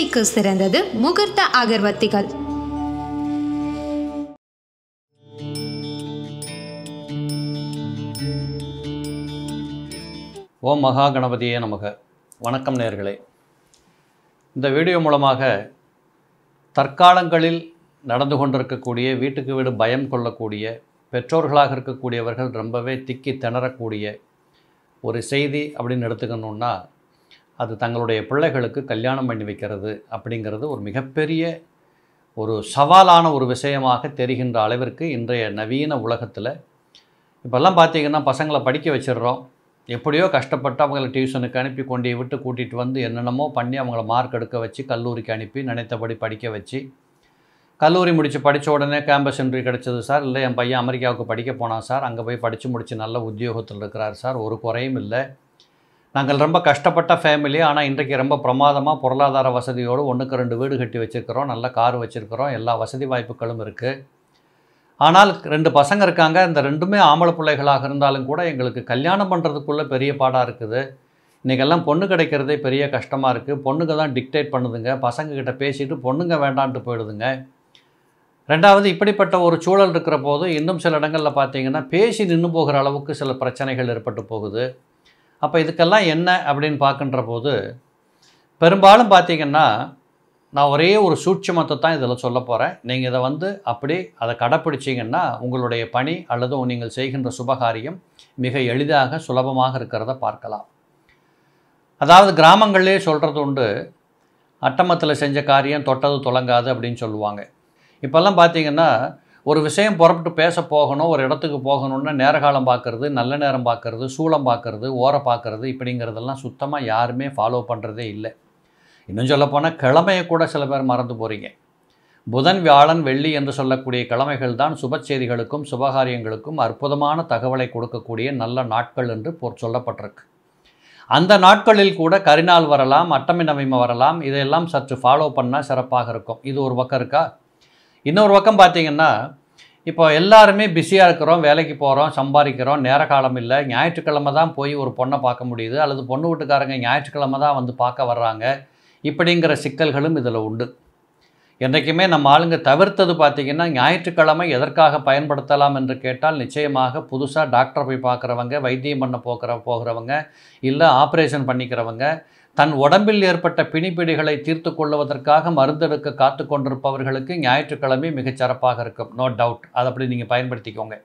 பூஜைக்கு சிறந்தது முகூர்த்த அகர்வத்திகள். ஓம் மகா கணபதியே நமக. வணக்கம் நேர்களே. இந்த வீடியோ மூலமாக தற்காலங்களில் நடந்து கொண்டிருக்கக்கூடிய வீட்டுக்கு வீடு பயம் கொள்ளக்கூடிய பெற்றோர்களாக இருக்கக்கூடியவர்கள் ரொம்பவே திக்கி திணறக்கூடிய ஒரு செய்தி அப்படின்னு எடுத்துக்கணுன்னா அது தங்களுடைய பிள்ளைகளுக்கு கல்யாணம் பண்ணி வைக்கிறது அப்படிங்கிறது ஒரு மிகப்பெரிய ஒரு சவாலான ஒரு விஷயமாக தெரிகின்ற அளவிற்கு இன்றைய நவீன உலகத்தில் இப்போல்லாம் பார்த்தீங்கன்னா பசங்களை படிக்க வச்சிடுறோம். எப்படியோ கஷ்டப்பட்டு அவங்கள டியூஷனுக்கு அனுப்பி கொண்டு விட்டு கூட்டிகிட்டு வந்து என்னென்னமோ பண்ணி அவங்கள மார்க் எடுக்க வச்சு கல்லூரிக்கு அனுப்பி நினைத்தபடி படிக்க வச்சு கல்லூரி முடித்து படித்த உடனே கேம்பஸ் இன்டர்வியூ கிடச்சது சார். இல்லை என் பையன் அமெரிக்காவுக்கு படிக்க போனான் சார். அங்கே போய் படித்து முடித்து நல்ல உத்தியோகத்தில் இருக்கிறார் சார். ஒரு குறையும் இல்லை. நாங்கள் ரொம்ப கஷ்டப்பட்ட ஃபேமிலி ஆனால் இன்றைக்கு ரொம்ப பிரமாதமாக பொருளாதார வசதியோடு ஒன்றுக்கு ரெண்டு வீடு கட்டி வச்சுருக்கிறோம். நல்ல கார் வச்சுருக்கிறோம். எல்லா வசதி வாய்ப்புகளும் இருக்குது ஆனால் ரெண்டு பசங்க இருக்காங்க. இந்த ரெண்டுமே ஆம்பளை பிள்ளைகளாக இருந்தாலும் கூட எங்களுக்கு கல்யாணம் பண்ணுறதுக்குள்ளே பெரிய பாடாக இருக்குது. இன்றைக்கெல்லாம் பொண்ணு கிடைக்கிறதே பெரிய கஷ்டமாக இருக்குது பொண்ணுங்க தான் டிக்டேட் பண்ணுதுங்க. பசங்கக்கிட்ட பேசிட்டு பொண்ணுங்க வேண்டான்ட்டு போயிடுதுங்க. ரெண்டாவது இப்படிப்பட்ட ஒரு சூழல் இருக்கிற போது இன்னும் சில இடங்களில் பார்த்தீங்கன்னா பேசி நின்று போகிற அளவுக்கு சில பிரச்சனைகள் ஏற்பட்டு போகுது. அப்போ இதுக்கெல்லாம் என்ன அப்படின்னு பார்க்கின்ற போது பெரும்பாலும் பார்த்தீங்கன்னா நான் ஒரே ஒரு சூட்சமத்தை தான் இதில் சொல்ல போகிறேன் நீங்கள் இதை வந்து அப்படி அதை கடைப்பிடிச்சிங்கன்னா உங்களுடைய பணி அல்லது நீங்கள் செய்கின்ற சுபகாரியம் மிக எளிதாக சுலபமாக இருக்கிறத பார்க்கலாம். அதாவது கிராமங்கள்லேயே சொல்கிறது உண்டு அட்டமத்தில் செஞ்ச காரியம் தொட்டது தொடங்காது அப்படின்னு சொல்லுவாங்க. இப்போல்லாம் பார்த்தீங்கன்னா ஒரு விஷயம் புறப்பட்டு பேச போகணும் ஒரு இடத்துக்கு போகணுன்னா நேரகாலம் பார்க்குறது நல்ல நேரம் பார்க்குறது சூளம் பார்க்குறது ஓரை பார்க்குறது இப்படிங்கிறதெல்லாம் சுத்தமாக யாருமே ஃபாலோ பண்ணுறதே இல்லை. இன்னும் சொல்லப்போனால் கிழமையை கூட சில பேர் மறந்து போகிறீங்க புதன் வியாழன் வெள்ளி என்று சொல்லக்கூடிய கிழமைகள் தான் சுப செய்திகளுக்கும் சுபகாரியங்களுக்கும் அற்புதமான தகவலை கொடுக்கக்கூடிய நல்ல நாட்கள் என்று போர் சொல்லப்பட்டிருக்கு. அந்த நாட்களில் கூட கரிநாள் வரலாம் அட்டமி வரலாம் இதையெல்லாம் சற்று ஃபாலோ பண்ணால் சிறப்பாக இருக்கும். இது ஒரு பக்கம் இருக்கா? இன்னொரு பக்கம் பார்த்தீங்கன்னா இப்போ எல்லாருமே பிஸியாக இருக்கிறோம் வேலைக்கு போகிறோம் சம்பாதிக்கிறோம் நேர காலம் இல்லை. ஞாயிற்றுக்கிழமை தான் போய் ஒரு பொண்ணை பார்க்க முடியுது. அல்லது பொண்ணு வீட்டுக்காரங்க ஞாயிற்றுக்கிழமை தான் வந்து பார்க்க வர்றாங்க. இப்படிங்கிற சிக்கல்களும் இதில் உண்டு. என்றைக்குமே நம்ம ஆளுங்க தவிர்த்தது பார்த்திங்கன்னா ஞாயிற்றுக்கிழமை எதற்காக பயன்படுத்தலாம் என்று கேட்டால் நிச்சயமாக புதுசாக டாக்டரை போய் பார்க்குறவங்க வைத்தியம் பண்ண போகிற போகிறவங்க இல்லை ஆப்ரேஷன் பண்ணிக்கிறவங்க தன் உடம்பில் ஏற்பட்ட பிணிப்பிடிகளை தீர்த்து கொள்வதற்காக மருந்தெடுக்க காத்து கொண்டிருப்பவர்களுக்கு ஞாயிற்றுக்கிழமை மிகச் சிறப்பாக இருக்கும். நோ டவுட் அதை அப்படி நீங்கள் பயன்படுத்திக்கோங்க.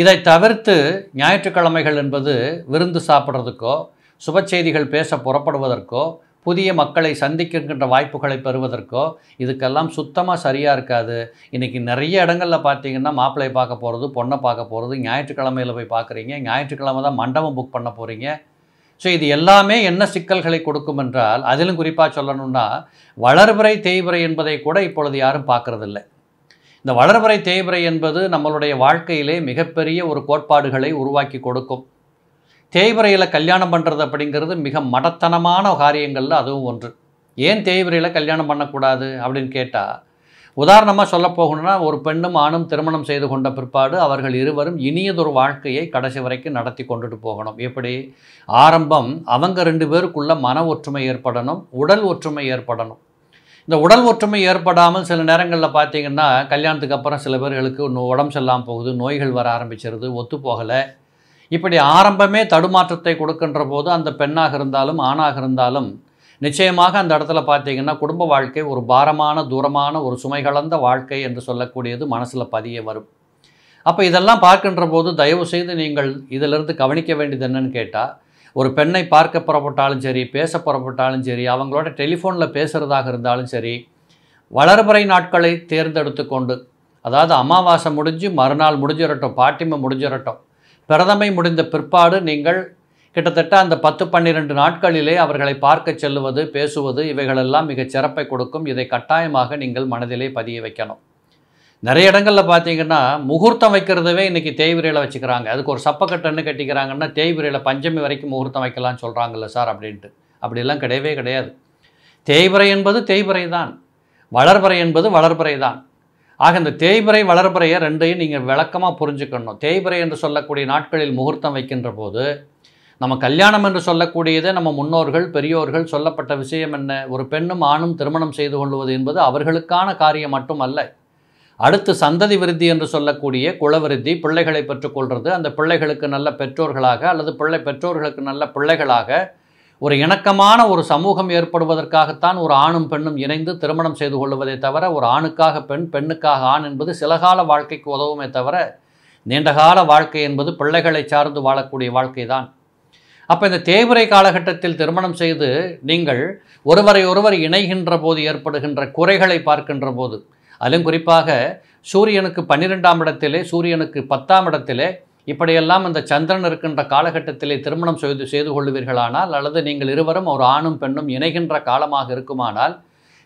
இதை தவிர்த்து ஞாயிற்றுக்கிழமைகள் என்பது விருந்து சாப்பிட்றதுக்கோ சுப செய்திகள் பேச புறப்படுவதற்கோ புதிய மக்களை சந்திக்கின்ற வாய்ப்புகளை பெறுவதற்கோ இதுக்கெல்லாம் சுத்தமாக சரியாக இருக்காது. இன்றைக்கி நிறைய இடங்களில் பார்த்தீங்கன்னா மாப்பிள்ளையை பார்க்க போகிறது பொண்ணை பார்க்க போகிறது ஞாயிற்றுக்கிழமையில் போய் பார்க்குறீங்க ஞாயிற்றுக்கிழமை தான் மண்டபம் புக் பண்ண போகிறீங்க ஸோ இது எல்லாமே என்ன சிக்கல்களை கொடுக்கும் என்றால் அதிலும் குறிப்பாக சொல்லணும்னா வளர்பிறை தேய்பிறை என்பதை கூட இப்பொழுது யாரும் பார்க்குறதில்ல. இந்த வளர்பிறை தேய்பிறை என்பது நம்மளுடைய வாழ்க்கையிலே மிகப்பெரிய ஒரு கோட்பாடுகளை உருவாக்கி கொடுக்கும். தேய்பிறையில் கல்யாணம் பண்ணுறது அப்படிங்கிறது மிக மடத்தனமான காரியங்களில் அதுவும் ஒன்று. ஏன் தேய்பிறையில் கல்யாணம் பண்ணக்கூடாது அப்படின்னு கேட்டால் உதாரணமாக சொல்ல போகணும்னா ஒரு பெண்ணும் ஆணும் திருமணம் செய்து கொண்ட பிற்பாடு அவர்கள் இருவரும் இனியதொரு வாழ்க்கையை கடைசி வரைக்கும் நடத்தி கொண்டுட்டு போகணும். எப்படி? ஆரம்பம் அவங்க ரெண்டு பேருக்குள்ள மன ஒற்றுமை ஏற்படணும் உடல் ஒற்றுமை ஏற்படணும். இந்த உடல் ஒற்றுமை ஏற்படாமல் சில நேரங்களில் பார்த்தீங்கன்னா கல்யாணத்துக்கு அப்புறம் சில பேர்களுக்கு உடம்பு செல்லாமல் போகுது நோய்கள் வர ஆரம்பிச்சிருது ஒத்து போகலை. இப்படி ஆரம்பமே தடுமாற்றத்தை கொடுக்கின்ற போது அந்த பெண்ணாக இருந்தாலும் ஆணாக இருந்தாலும் நிச்சயமாக அந்த இடத்துல பார்த்தீங்கன்னா குடும்ப வாழ்க்கை ஒரு பாரமான தூரமான ஒரு சுமை கலந்த வாழ்க்கை என்று சொல்லக்கூடியது மனசில் பதிய வரும். அப்போ இதெல்லாம் பார்க்கின்ற போது தயவு செய்து நீங்கள் இதிலிருந்து கவனிக்க வேண்டியது என்னன்னு கேட்டால் ஒரு பெண்ணை பார்க்க புறப்பட்டாலும் சரி பேச புறப்பட்டாலும் சரி அவங்களோட டெலிஃபோனில் பேசுகிறதாக இருந்தாலும் சரி வளர்பறை நாட்களை தேர்ந்தெடுத்து கொண்டு அதாவது அமாவாசை முடிஞ்சு மறுநாள் முடிஞ்சிடட்டும் பாட்டிமை முடிஞ்சிடட்டும் பிரதமை முடிந்த பிற்பாடு நீங்கள் கிட்டத்தட்ட அந்த பத்து பன்னிரெண்டு நாட்களிலே அவர்களை பார்க்க செல்லுவது பேசுவது இவைகளெல்லாம் மிகச் சிறப்பை கொடுக்கும். இதை கட்டாயமாக நீங்கள் மனதிலே பதிய வைக்கணும். நிறைய இடங்களில் பார்த்தீங்கன்னா முகூர்த்தம் வைக்கிறதவே இன்றைக்கி தேய்விரையில் வச்சுக்கிறாங்க. அதுக்கு ஒரு சப்பக்கட்டன்னு கட்டிக்கிறாங்கன்னா தேய்விரையில் பஞ்சமி வரைக்கும் முகூர்த்தம் வைக்கலாம்னு சொல்கிறாங்கல்ல சார் அப்படின்ட்டு. அப்படிலாம் கிடையவே கிடையாது. தேய்பிறை என்பது தேய்பிறை தான். வளர்பிறை என்பது வளர்பிறை தான். ஆக இந்த தேய்பிறை வளர்பிறையை ரெண்டையும் நீங்கள் விளக்கமாக புரிஞ்சுக்கணும். தேய்பிறை என்று சொல்லக்கூடிய நாட்களில் முகூர்த்தம் வைக்கின்ற போது நம்ம கல்யாணம் என்று சொல்லக்கூடியது நம்ம முன்னோர்கள் பெரியோர்கள் சொல்லப்பட்ட விஷயம் என்ன? ஒரு பெண்ணும் ஆணும் திருமணம் செய்து கொள்வது என்பது அவர்களுக்கான காரியம் மட்டுமல்ல. அடுத்து சந்ததி விருத்தி என்று சொல்லக்கூடிய குலவிருத்தி பிள்ளைகளை பெற்றுக்கொள்வது அந்த பிள்ளைகளுக்கு நல்ல பெற்றோர்களாக அல்லது பிள்ளை பெற்றோர்களுக்கு நல்ல பிள்ளைகளாக ஒரு இணக்கமான ஒரு சமூகம் ஏற்படுவதற்காகத்தான் ஒரு ஆணும் பெண்ணும் இணைந்து திருமணம் செய்து கொள்வதே தவிர ஒரு ஆணுக்காக பெண் பெண்ணுக்காக ஆண் என்பது சில கால வாழ்க்கைக்கு உதவுமே தவிர நீண்டகால வாழ்க்கை என்பது பிள்ளைகளை சார்ந்து வாழக்கூடிய வாழ்க்கை தான் அப்போ இந்த தேய்பிறை காலகட்டத்தில் திருமணம் செய்து நீங்கள் ஒருவரை ஒருவர் இணைகின்ற போது ஏற்படுகின்ற குறைகளை பார்க்கின்ற போது அதிலும் குறிப்பாக சூரியனுக்கு பன்னிரெண்டாம் இடத்திலே சூரியனுக்கு பத்தாம் இடத்திலே இப்படியெல்லாம் இந்த சந்திரன் இருக்கின்ற காலகட்டத்திலே திருமணம் செய்து செய்து கொள்வீர்களானால் அல்லது நீங்கள் இருவரும் ஒரு ஆணும் பெண்ணும் இணைகின்ற காலமாக இருக்குமானால்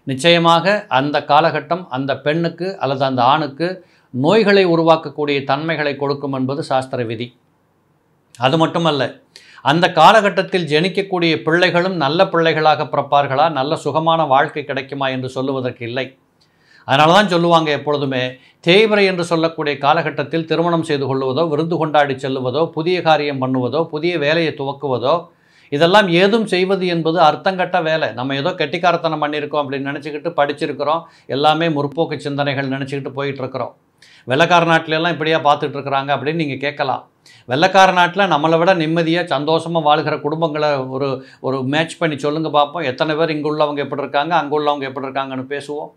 நிச்சயமாக அந்த காலகட்டம் அந்த பெண்ணுக்கு அல்லது அந்த ஆணுக்கு நோய்களை உருவாக்கக்கூடிய தன்மைகளை கொடுக்கும் என்பது சாஸ்திர விதி. அது மட்டுமல்ல அந்த காலகட்டத்தில் ஜெனிக்கக்கூடிய பிள்ளைகளும் நல்ல பிள்ளைகளாக பிறப்பார்களா? நல்ல சுகமான வாழ்க்கை கிடைக்குமா என்று சொல்லுவதற்கு இல்லை. அதனால தான் சொல்லுவாங்க எப்பொழுதுமே தேய்பிறை என்று சொல்லக்கூடிய காலகட்டத்தில் திருமணம் செய்து கொள்வதோ விருந்து கொண்டாடி செல்லுவதோ புதிய காரியம் பண்ணுவதோ புதிய வேலையை துவக்குவதோ இதெல்லாம் ஏதும் செய்வது என்பது அர்த்தங்கட்ட வேலை. நம்ம ஏதோ கெட்டிக்காரத்தனம் பண்ணியிருக்கோம் அப்படின்னு நினச்சிக்கிட்டு படிச்சிருக்கிறோம். எல்லாமே முற்போக்கு சிந்தனைகள் நினச்சிக்கிட்டு போயிட்டுருக்கிறோம் வெள்ளக்கார நாட்டிலெல்லாம் இப்படியா பார்த்துட்டு இருக்கிறாங்க அப்படின்னு நீங்கள் கேட்கலாம். வெள்ளக்கார நாட்டில் நம்மளை விட நிம்மதியாக சந்தோஷமாக வாழ்கிற குடும்பங்களை ஒரு ஒரு மேட்ச் பண்ணி சொல்லுங்கள் பார்ப்போம் எத்தனை பேர் இங்கே உள்ளவங்க எப்படி இருக்காங்க அங்கே உள்ளவங்க எப்படி இருக்காங்கன்னு பேசுவோம்.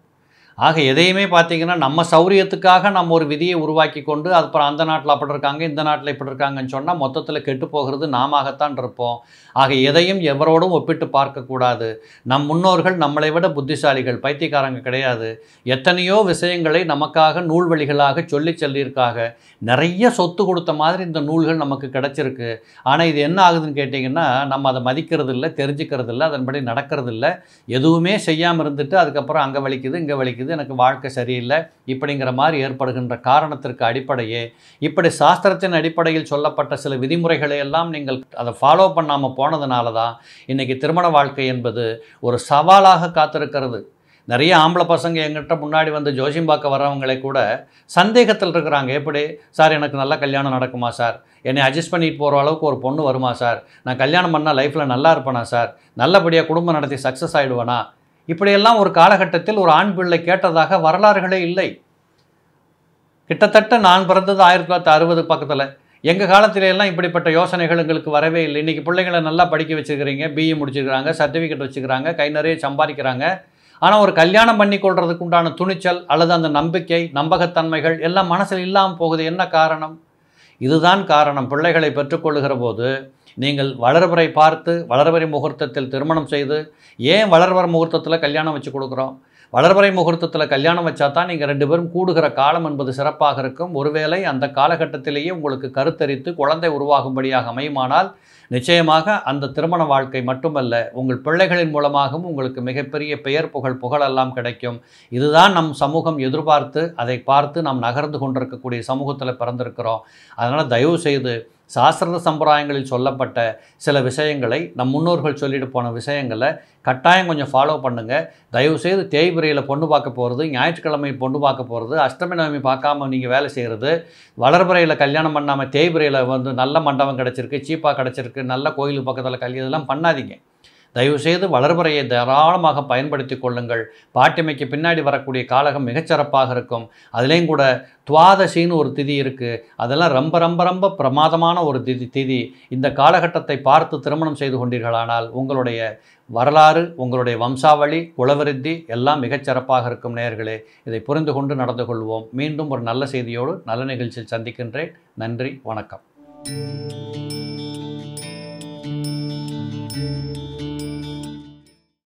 ஆக எதையுமே பார்த்தீங்கன்னா நம்ம சௌரியத்துக்காக நம்ம ஒரு விதியை உருவாக்கி கொண்டு அதுக்கப்புறம் அந்த நாட்டில் அப்படி இருக்காங்க இந்த நாட்டில் இப்படி இருக்காங்கன்னு சொன்னால் மொத்தத்தில் கெட்டு போகிறது நாமத்தான் இருப்போம். ஆக எதையும் எவரோடும் ஒப்பிட்டு பார்க்கக்கூடாது. நம் முன்னோர்கள் நம்மளை விட புத்திசாலிகள் பைத்தியக்காரங்க கிடையாது. எத்தனையோ விஷயங்களை நமக்காக நூல்வழிகளாக சொல்லி சொல்லியிருக்காக நிறைய சொத்து கொடுத்த மாதிரி இந்த நூல்கள் நமக்கு கிடச்சிருக்கு. ஆனால் இது என்ன ஆகுதுன்னு கேட்டிங்கன்னா நம்ம அதை மதிக்கிறது இல்லை தெரிஞ்சுக்கிறது இல்லை அதன்படி நடக்கிறது இல்லை எதுவுமே செய்யாமல் இருந்துட்டு அதுக்கப்புறம் அங்கே வலிக்குது இங்கே வலிக்குது எனக்கு வாழ்க்கை சரியில்லை. இப்படிங்கிற மாதிரி ஏற்படுகின்ற காரணத்திற்கு அடிப்படையே இப்படி சாஸ்திரத்தின் அடிப்படையில் சொல்லப்பட்ட சில விதிமுறைகளை எல்லாம் நீங்கள் அதை ஃபாலோ பண்ணாமல் போனதுனால தான் இன்றைக்கி திருமண வாழ்க்கை என்பது ஒரு சவாலாக காத்திருக்கிறது. நிறைய ஆம்பளை பசங்க எங்கிட்ட முன்னாடி வந்து ஜோசியம் பார்க்க வரவங்களே கூட சந்தேகத்தில் இருக்கிறாங்க. எப்படி? சார் எனக்கு நல்ல கல்யாணம் நடக்குமா சார்? என்னை அட்ஜஸ்ட் பண்ணிட்டு போகிற அளவுக்கு ஒரு பொண்ணு வருமா சார்? நான் கல்யாணம் பண்ணால் லைஃப்பில் நல்லா இருப்பேனா சார்? நல்லபடியாக குடும்பம் நடத்தி சக்ஸஸ் ஆகிடுவேனா இப்படியெல்லாம் ஒரு காலகட்டத்தில் ஒரு ஆண் பிள்ளை கேட்டதாக வரலாறுகளே இல்லை. கிட்டத்தட்ட நான் பிறந்தது ஆயிரத்தி தொள்ளாயிரத்தி அறுபது பக்கத்தில். எங்கள் காலத்தில எல்லாம் இப்படிப்பட்ட யோசனைகள் எங்களுக்கு வரவே இல்லை. இன்றைக்கி பிள்ளைங்களை நல்லா படிக்க வச்சுருக்கிறீங்க பிஇ முடிச்சிருக்கிறாங்க சர்டிஃபிகேட் வச்சுக்கிறாங்க கை நிறைய சம்பாதிக்கிறாங்க. ஆனால் ஒரு கல்யாணம் பண்ணி கொள்றதுக்கு உண்டான துணிச்சல் அல்லது அந்த நம்பிக்கை நம்பகத்தன்மைகள் எல்லாம் மனசில் இல்லாமல் போகுது. என்ன காரணம்? இதுதான் காரணம். பிள்ளைகளை பெற்றுக்கொள்ளுகிற போது நீங்கள் வளர்வரை பார்த்து வளர்வரை முகூர்த்தத்தில் திருமணம் செய்து ஏன் வளர்வர முகூர்த்தத்தில் கல்யாணம் வச்சு கொடுக்குறோம்? வளர்வரை முகூர்த்தத்தில் கல்யாணம் வச்சா தான் நீங்கள் ரெண்டு பேரும் கூடுகிற காலம் என்பது சிறப்பாக இருக்கும். ஒருவேளை அந்த காலகட்டத்திலேயே உங்களுக்கு கருத்தரித்து குழந்தை உருவாகும்படியாக அமையுமானால் நிச்சயமாக அந்த திருமண வாழ்க்கை மட்டுமல்ல உங்கள் பிள்ளைகளின் மூலமாகவும் உங்களுக்கு மிகப்பெரிய பெயர் புகழ் புகழெல்லாம் கிடைக்கும். இதுதான் நம் சமூகம் எதிர்பார்த்து அதை பார்த்து நாம் நகர்ந்து கொண்டிருக்கக்கூடிய சமூகத்தில் பிறந்திருக்கிறோம். அதனால் தயவு செய்து சாஸ்திர சம்பிரதாயங்களில் சொல்லப்பட்ட சில விஷயங்களை நம் முன்னோர்கள் சொல்லிட்டு போன விஷயங்களை கட்டாயம் கொஞ்சம் ஃபாலோ பண்ணுங்கள் தயவுசெய்து தேய்பிரையில் பொண்ணு பார்க்க போகிறது ஞாயிற்றுக்கிழமை பொண்ணு பார்க்க போகிறது அஷ்டமி நவமி பார்க்காம நீங்கள் வேலை செய்கிறது வளர்பிறையில் கல்யாணம் பண்ணாமல் தேய்பிரையில் வந்து நல்ல மண்டபம் கிடச்சிருக்கு சீப்பாக கிடச்சிருக்கு நல்ல கோயில் பக்கத்தில் கல்வி இதெல்லாம் பண்ணாதீங்க. தயவுசெய்து வளர்பறையை தாராளமாக பயன்படுத்தி கொள்ளுங்கள். பாட்டிமைக்கு பின்னாடி வரக்கூடிய காலகம் மிகச்சிறப்பாக இருக்கும். அதுலேயும் கூட துவாதசின்னு ஒரு திதி இருக்குது அதெல்லாம் ரொம்ப ரொம்ப ரொம்ப பிரமாதமான ஒரு திதி திதி. இந்த காலகட்டத்தை பார்த்து திருமணம் செய்து கொண்டீர்களானால் உங்களுடைய வரலாறு உங்களுடைய வம்சாவளி குலவிருத்தி எல்லாம் மிகச்சிறப்பாக இருக்கும் நேர்களே இதை புரிந்து கொண்டு நடந்து கொள்வோம். மீண்டும் ஒரு நல்ல செய்தியோடு நல்ல நிகழ்ச்சியில் சந்திக்கின்றேன். நன்றி வணக்கம்.